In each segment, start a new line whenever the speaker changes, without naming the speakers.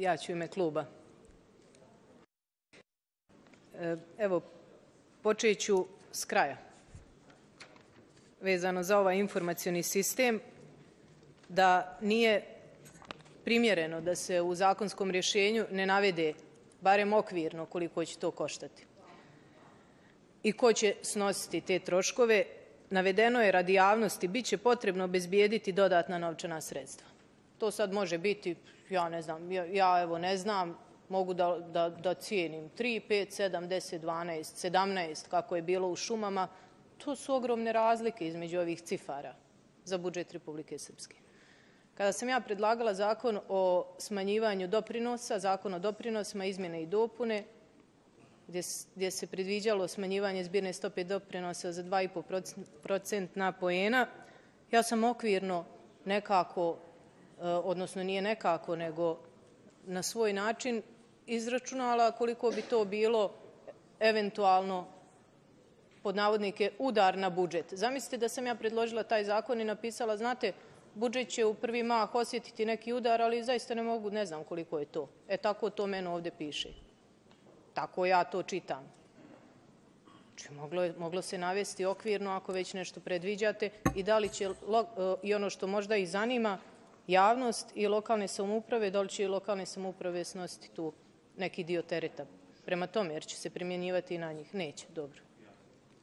ja ću ime kluba. E, evo, počet ću s kraja. Vezano za ovaj informacijoni sistem, da nije primjereno da se u zakonskom rješenju ne navede barem okvirno koliko će to koštati. I ko će snositi te troškove, navedeno je radi javnosti, bit će potrebno obezbijediti dodatna novčana sredstva. To sad može biti, ja ne znam, ja evo ne znam, mogu da, da, da cijenim 3, 5, 7, 10, 12, 17, kako je bilo u šumama, to su ogromne razlike između ovih cifara za budžet Republike Srpske. Kada sam ja predlagala zakon o smanjivanju doprinosa, zakon o doprinosima, izmjene i dopune, gdje se predviđalo smanjivanje zbirne stope doprinosa za 2,5% na poena, ja sam okvirno nekako, E, odnosno nije nekako, nego na svoj način izračunala koliko bi to bilo eventualno pod navodnike udar na budžet. Zamislite da sam ja predložila taj zakon i napisala, znate, budžet će u prvi mah osjetiti neki udar, ali zaista ne mogu, ne znam koliko je to. E tako to mene ovde piše. Tako ja to čitam. Znači, moglo, moglo se navesti okvirno ako već nešto predviđate i da li će, e, i ono što možda i zanima, javnost i lokalne samouprave, da li će i lokalne samouprave snositi tu neki dio tereta prema tome, jer će se primjenjivati i na njih. Neće, dobro.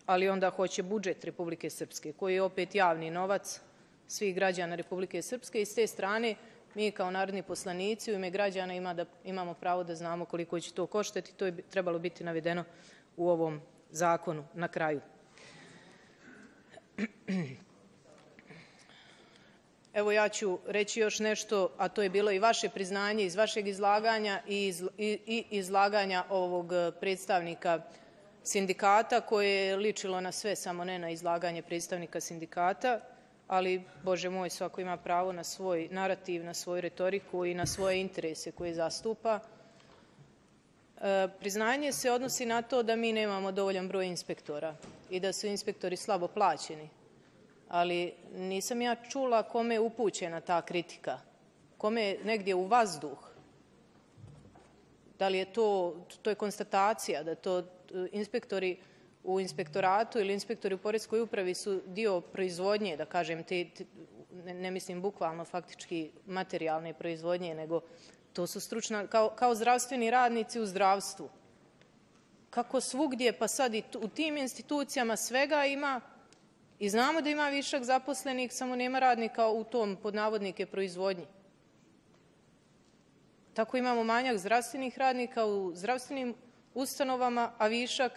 Ali onda hoće budžet Republike Srpske, koji je opet javni novac svih građana Republike Srpske i s te strane mi kao narodni poslanici u ime građana ima da, imamo pravo da znamo koliko će to koštati. To je trebalo biti navedeno u ovom zakonu na kraju. Evo ja ću reći još nešto, a to je bilo i vaše priznanje iz vašeg izlaganja i, iz, i, i izlaganja ovog eh, predstavnika sindikata koje je ličilo na sve, samo ne na izlaganje predstavnika sindikata ali, Bože moj, svako ima pravo na svoj narativ, na svoju retoriku i na svoje interese koje zastupa. E, priznanje se odnosi na to da mi nemamo dovoljan broj inspektora i da su inspektori slabo plaćeni. Ali nisam ja čula kome je upućena ta kritika, kome je negdje u vazduh. Da li je to, to je konstatacija da to eh, inspektori u inspektoratu ili inspektori u Poredskoj upravi su dio proizvodnje, da kažem, te, ne, ne mislim bukvalno faktički materijalne proizvodnje, nego to su stručna, kao, kao zdravstveni radnici u zdravstvu. Kako svugdje, pa sad i u tim institucijama svega ima i znamo da ima višak zaposlenih, samo nema radnika u tom podnavodnike proizvodnji. Tako imamo manjak zdravstvenih radnika u zdravstvenim ustanovama, a višak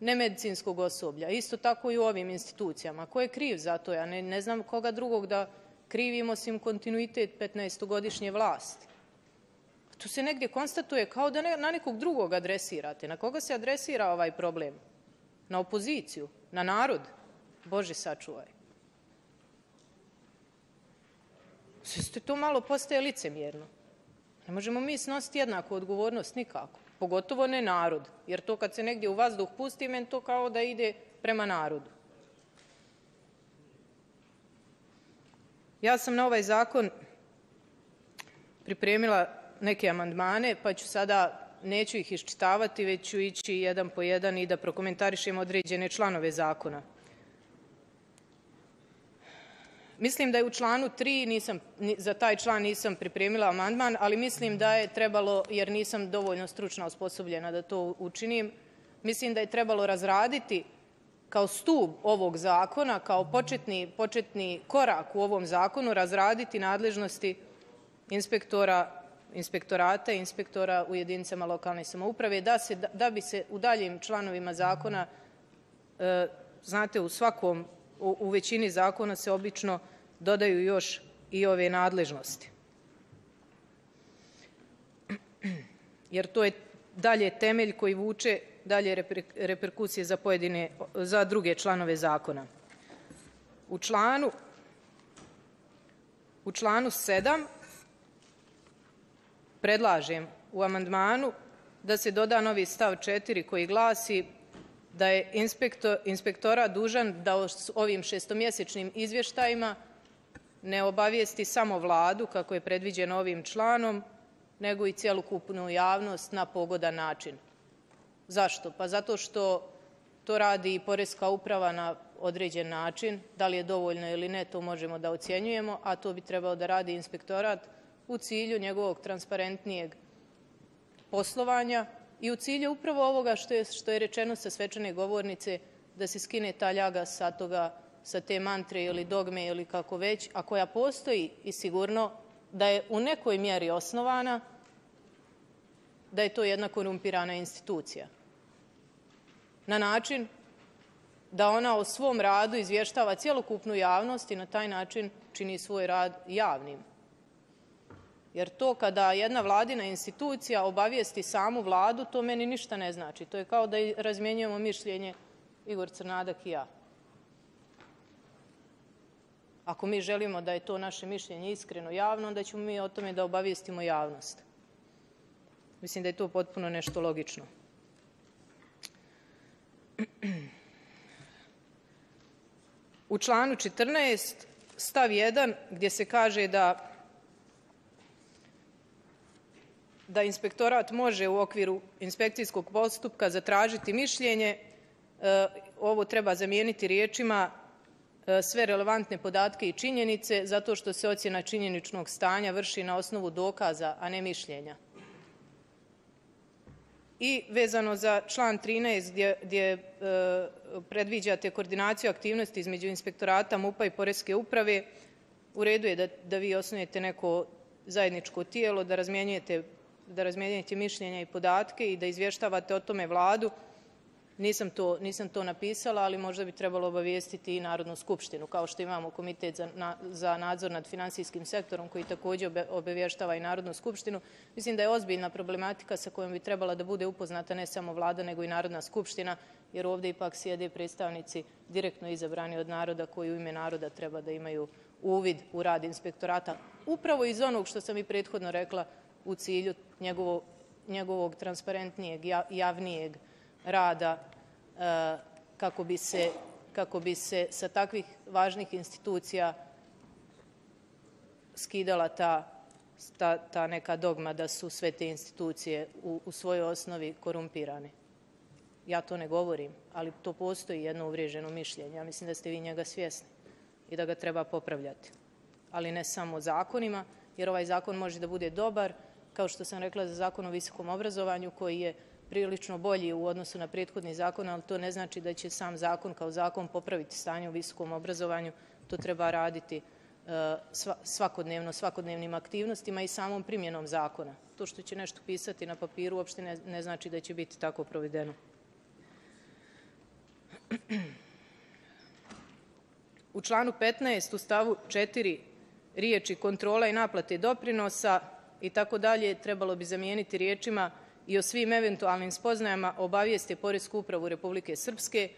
nemedicinskog osoblja. Isto tako i u ovim institucijama. Ko je kriv za to? Ja ne, ne znam koga drugog da krivimo sim kontinuitet 15-godišnje vlasti. Tu se negdje konstatuje kao da ne, na nekog drugog adresirate. Na koga se adresira ovaj problem? Na opoziciju? Na narod? Bože, sačuvaj. Sve to malo postaje licemjerno. Ne možemo mi snositi jednaku odgovornost nikako pogotovo ne narod, jer to kad se negdje u vazduh pusti, men to kao da ide prema narodu. Ja sam na ovaj zakon pripremila neke amandmane, pa ću sada, neću ih iščitavati, već ću ići jedan po jedan i da prokomentarišem određene članove zakona. Mislim da je u članu 3, nisam, za taj član nisam pripremila amandman, ali mislim da je trebalo, jer nisam dovoljno stručno osposobljena da to učinim, mislim da je trebalo razraditi kao stub ovog zakona, kao početni, početni korak u ovom zakonu, razraditi nadležnosti inspektora inspektorata i inspektora u jedinicama lokalne samouprave, da, se, da bi se u daljim članovima zakona, e, znate, u svakom u većini zakona se obično dodaju još i ove nadležnosti. Jer to je dalje temelj koji vuče dalje reperkusije za, pojedine, za druge članove zakona. U članu, u članu 7 predlažem u amandmanu da se doda novi stav 4 koji glasi da je inspektor, inspektora dužan da ovim šestomjesečnim izvještajima ne obavijesti samo vladu, kako je predviđeno ovim članom, nego i cjelokupnu javnost na pogodan način. Zašto? Pa zato što to radi i Poreska uprava na određen način. Da li je dovoljno ili ne, to možemo da ocjenjujemo, a to bi trebao da radi inspektorat u cilju njegovog transparentnijeg poslovanja i u cilju upravo ovoga što je, što je rečeno sa svečane govornice, da se skine ta ljaga sa toga, sa te mantre ili dogme ili kako već, a koja postoji i sigurno da je u nekoj mjeri osnovana, da je to jedna korumpirana institucija. Na način da ona o svom radu izvještava cijelokupnu javnost i na taj način čini svoj rad javnim. Jer to kada jedna vladina institucija obavijesti samu vladu, to meni ništa ne znači. To je kao da razmjenjujemo mišljenje Igor Crnadak i ja. Ako mi želimo da je to naše mišljenje iskreno javno, onda ćemo mi o tome da obavijestimo javnost. Mislim da je to potpuno nešto logično. U članu 14 stav 1 gdje se kaže da da inspektorat može u okviru inspekcijskog postupka zatražiti mišljenje, e, ovo treba zamijeniti riječima E, sve relevantne podatke i činjenice zato što se ocjena činjeničnog stanja vrši na osnovu dokaza, a ne mišljenja. I vezano za član 13 gdje, gdje e, predviđate koordinaciju aktivnosti između inspektorata MUPA i Poreske uprave, u redu je da, da vi osnujete neko zajedničko tijelo, da razmjenjujete da razmijenjate mišljenja i podatke i da izvještavate o tome vladu. Nisam to, nisam to napisala, ali možda bi trebalo obavijestiti i Narodnu skupštinu, kao što imamo komitet za, na, za nadzor nad finansijskim sektorom koji također obavještava i Narodnu skupštinu. Mislim da je ozbiljna problematika sa kojom bi trebala da bude upoznata ne samo vlada, nego i Narodna skupština, jer ovdje ipak sjede predstavnici direktno izabrani od naroda koji u ime naroda treba da imaju uvid u rad inspektorata. Upravo iz onog što sam i prethodno rekla, u cilju njegovo, njegovog transparentnijeg, javnijeg rada eh, kako bi se kako bi se sa takvih važnih institucija skidala ta, ta, ta neka dogma da su sve te institucije u, u svojoj osnovi korumpirane. Ja to ne govorim, ali to postoji jedno uvriježeno mišljenje. Ja mislim da ste vi njega svjesni i da ga treba popravljati. Ali ne samo zakonima, jer ovaj zakon može da bude dobar, kao što sam rekla za zakon o visokom obrazovanju koji je prilično bolji u odnosu na prethodni zakon, ali to ne znači da će sam zakon kao zakon popraviti stanje u visokom obrazovanju. To treba raditi e, svakodnevno, svakodnevnim aktivnostima i samom primjenom zakona. To što će nešto pisati na papiru uopšte ne, ne znači da će biti tako provedeno. U članu 15 u stavu 4 riječi kontrola i naplate doprinosa i tako dalje, trebalo bi zamijeniti riječima i o svim eventualnim spoznajama obavijeste Poresku upravu Republike Srpske,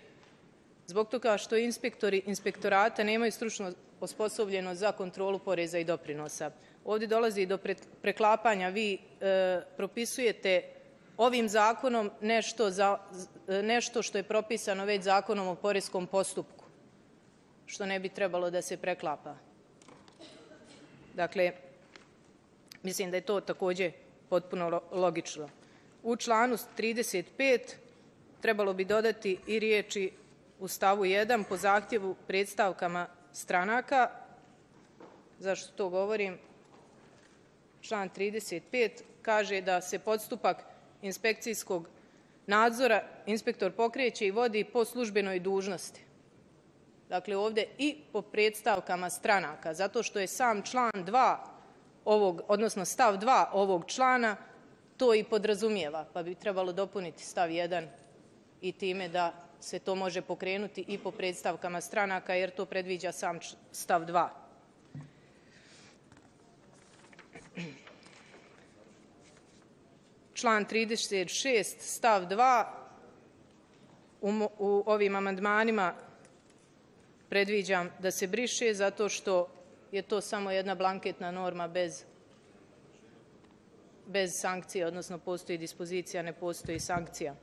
zbog toga što inspektori inspektorata nemaju stručno osposobljeno za kontrolu poreza i doprinosa. Ovdje dolazi do preklapanja. Vi e, propisujete ovim zakonom nešto, za, e, nešto što je propisano već zakonom o poreskom postupku, što ne bi trebalo da se preklapa. Dakle, Mislim da je to također potpuno logično. U članu 35 trebalo bi dodati i riječi u stavu 1 po zahtjevu predstavkama stranaka. Zašto to govorim? Član 35 kaže da se podstupak inspekcijskog nadzora inspektor pokreće i vodi po službenoj dužnosti. Dakle, ovdje i po predstavkama stranaka, zato što je sam član 2 ovog, odnosno stav 2 ovog člana to i podrazumijeva, pa bi trebalo dopuniti stav 1 i time da se to može pokrenuti i po predstavkama stranaka, jer to predviđa sam stav 2. Član 36, stav 2, u, u ovim amandmanima predviđam da se briše zato što je to samo jedna blanketna norma bez bez sankcije, odnosno postoji dispozicija, ne postoji sankcija.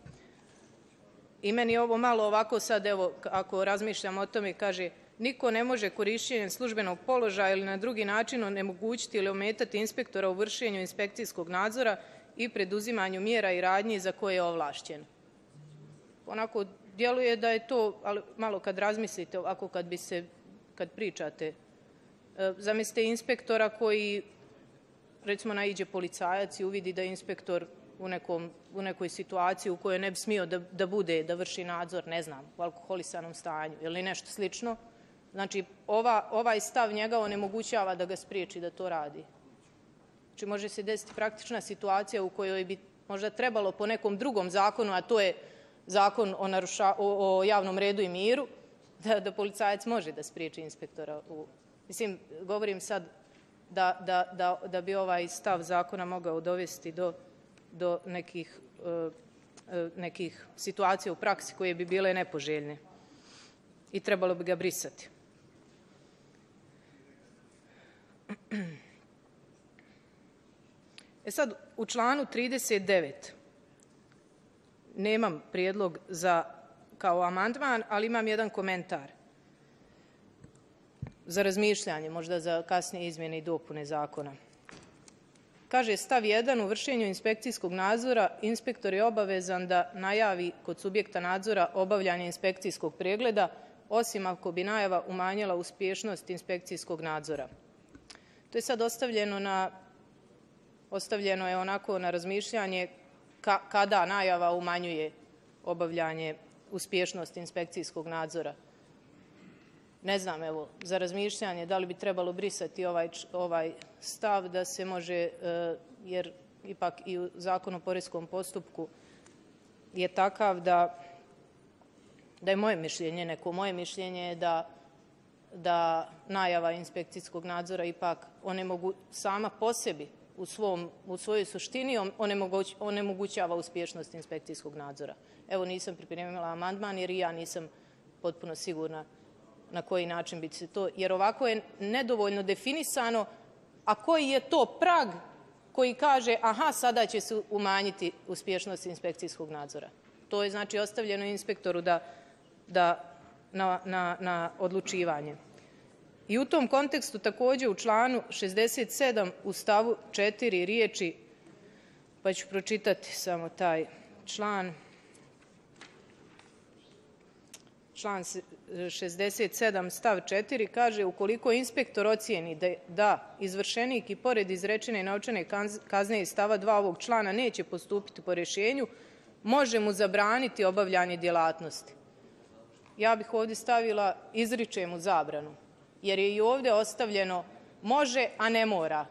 I meni ovo malo ovako sad, evo, ako razmišljam o tome, kaže, Niko ne može korišćenjem službenog položaja ili na drugi način onemogućiti ili ometati inspektora u vršenju inspekcijskog nadzora i preduzimanju mjera i radnji za koje je ovlašćen. Onako djeluje da je to, ali malo kad razmislite, ako kad bi se, kad pričate, e, zamislite inspektora koji, recimo, naiđe policajac i uvidi da je inspektor u, nekom, u nekoj situaciji u kojoj ne bi smio da, da bude, da vrši nadzor, ne znam, u alkoholisanom stanju ili nešto slično, Znači, ova, ovaj stav njega onemogućava da ga spriječi da to radi. Znači, može se desiti praktična situacija u kojoj bi možda trebalo po nekom drugom zakonu, a to je zakon o, naruša, o, o javnom redu i miru, da, da policajac može da spriječi inspektora. U, mislim, govorim sad da, da, da, da bi ovaj stav zakona mogao dovesti do, do nekih, e, e, nekih situacija u praksi koje bi bile nepoželjne i trebalo bi ga brisati. E sad, u članu 39 nemam prijedlog za, kao amandman, ali imam jedan komentar za razmišljanje, možda za kasnije izmjene i dopune zakona. Kaže stav 1. U vršenju inspekcijskog nadzora inspektor je obavezan da najavi kod subjekta nadzora obavljanje inspekcijskog pregleda, osim ako bi najava umanjila uspješnost inspekcijskog nadzora. To je sad ostavljeno na ostavljeno je onako na razmišljanje ka, kada najava umanjuje obavljanje uspješnosti inspekcijskog nadzora. Ne znam, evo, za razmišljanje da li bi trebalo brisati ovaj, ovaj stav da se može, e, jer ipak i u zakonu o porezkom postupku je takav da, da je moje mišljenje, neko moje mišljenje je da da najava inspekcijskog nadzora ipak onemogu, sama po sebi u, svom, u svojoj suštini onemoguć, onemogućava uspješnost inspekcijskog nadzora. Evo nisam pripremila amandman jer i ja nisam potpuno sigurna na koji način bi se to, jer ovako je nedovoljno definisano, a koji je to prag koji kaže aha, sada će se umanjiti uspješnost inspekcijskog nadzora. To je znači ostavljeno inspektoru da, da na, na, na odlučivanje. I u tom kontekstu također u članu 67 u stavu 4 riječi, pa ću pročitati samo taj član, član 67 stav 4 kaže ukoliko inspektor ocijeni da, da izvršenik i pored izrečene naučene kazne iz stava 2 ovog člana neće postupiti po rješenju, može mu zabraniti obavljanje djelatnosti ja bih ovdje stavila izričemu zabranu, jer je i ovdje ostavljeno može, a ne mora.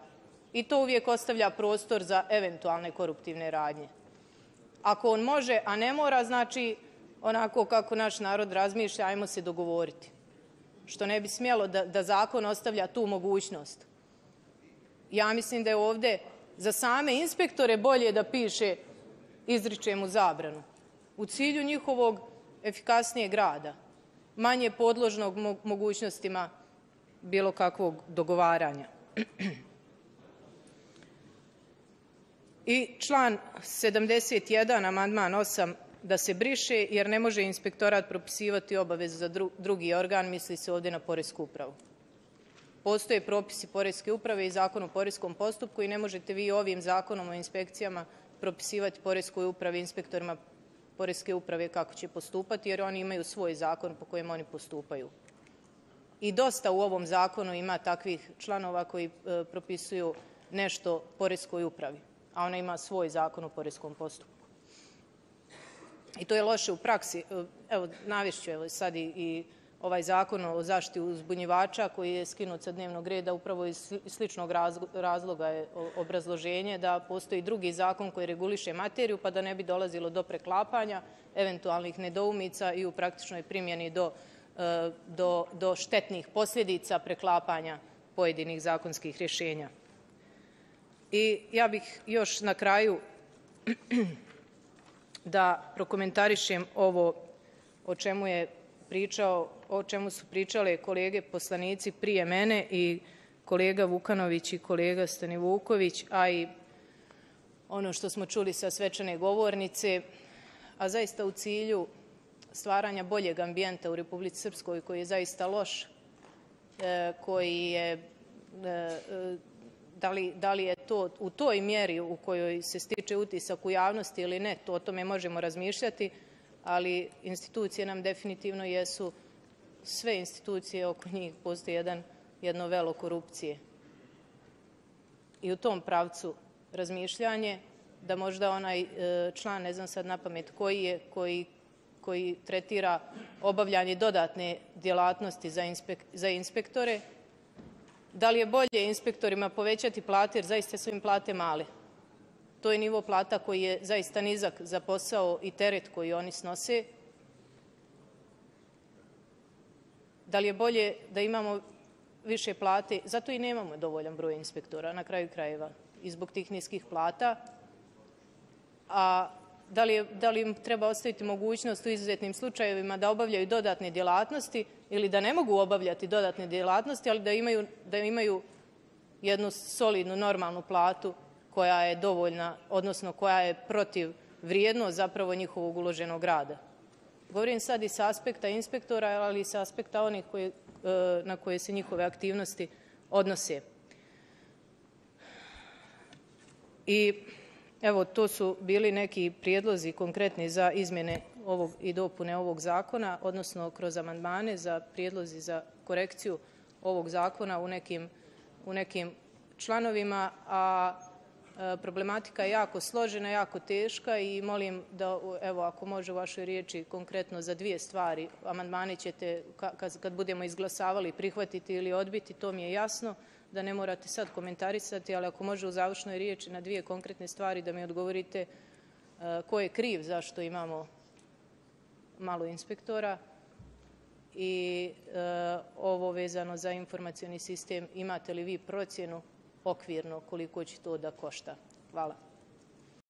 I to uvijek ostavlja prostor za eventualne koruptivne radnje. Ako on može, a ne mora, znači onako kako naš narod razmišlja, ajmo se dogovoriti. Što ne bi smjelo da, da zakon ostavlja tu mogućnost. Ja mislim da je ovdje za same inspektore bolje da piše izričemu zabranu. U cilju njihovog efikasnije grada, manje podložnog mogućnostima bilo kakvog dogovaranja. I član 71, amandman 8, da se briše jer ne može inspektorat propisivati obavezu za drugi organ, misli se ovdje na Poresku upravu. Postoje propisi Poreske uprave i zakon o Poreskom postupku i ne možete vi ovim zakonom o inspekcijama propisivati Poreskoj upravi inspektorima Poreske uprave kako će postupati, jer oni imaju svoj zakon po kojem oni postupaju. I dosta u ovom zakonu ima takvih članova koji e, propisuju nešto Poreskoj upravi, a ona ima svoj zakon o Poreskom postupku. I to je loše u praksi. E, evo, navišću evo, sad i, i ovaj zakon o zaštiti uzbunjivača koji je skinut sa dnevnog reda upravo iz sličnog razloga je obrazloženje da postoji drugi zakon koji reguliše materiju pa da ne bi dolazilo do preklapanja, eventualnih nedoumica i u praktičnoj primjeni do, e, do, do štetnih posljedica preklapanja pojedinih zakonskih rješenja. I ja bih još na kraju da prokomentarišem ovo o čemu je pričao o čemu su pričale kolege poslanici prije mene i kolega Vukanović i kolega Stani Vuković, a i ono što smo čuli sa svečane govornice, a zaista u cilju stvaranja boljeg ambijenta u Republici Srpskoj koji je zaista loš, e, koji je, e, e, da li, da li je to u toj mjeri u kojoj se stiče utisak u javnosti ili ne, to o tome možemo razmišljati, ali institucije nam definitivno jesu, sve institucije oko njih postoji jedan, jedno velo korupcije. I u tom pravcu razmišljanje, da možda onaj e, član, ne znam sad na pamet koji je, koji, koji tretira obavljanje dodatne djelatnosti za, inspek, za inspektore, da li je bolje inspektorima povećati plate, jer zaista su im plate male. To je nivo plata koji je zaista nizak za posao i teret koji oni snose. Da li je bolje da imamo više plate? Zato i nemamo dovoljan broj inspektora na kraju krajeva i zbog tih niskih plata. A da li, da li im treba ostaviti mogućnost u izuzetnim slučajevima da obavljaju dodatne djelatnosti ili da ne mogu obavljati dodatne djelatnosti, ali da imaju, da imaju jednu solidnu, normalnu platu koja je dovoljna, odnosno koja je protiv vrijedno zapravo njihovog uloženog rada. Govorim sad i sa aspekta inspektora, ali i sa aspekta onih koji, eh, na koje se njihove aktivnosti odnose. I evo, to su bili neki prijedlozi konkretni za izmjene ovog i dopune ovog zakona, odnosno kroz amandmane za prijedlozi za korekciju ovog zakona u nekim, u nekim članovima, a E, problematika je jako složena, jako teška i molim da, evo, ako može u vašoj riječi konkretno za dvije stvari, amandmane ćete, kad budemo izglasavali, prihvatiti ili odbiti, to mi je jasno, da ne morate sad komentarisati, ali ako može u završnoj riječi na dvije konkretne stvari da mi odgovorite e, ko je kriv zašto imamo malo inspektora i e, ovo vezano za informacijani sistem, imate li vi procjenu okvirno koliko će to da košta? Hvala.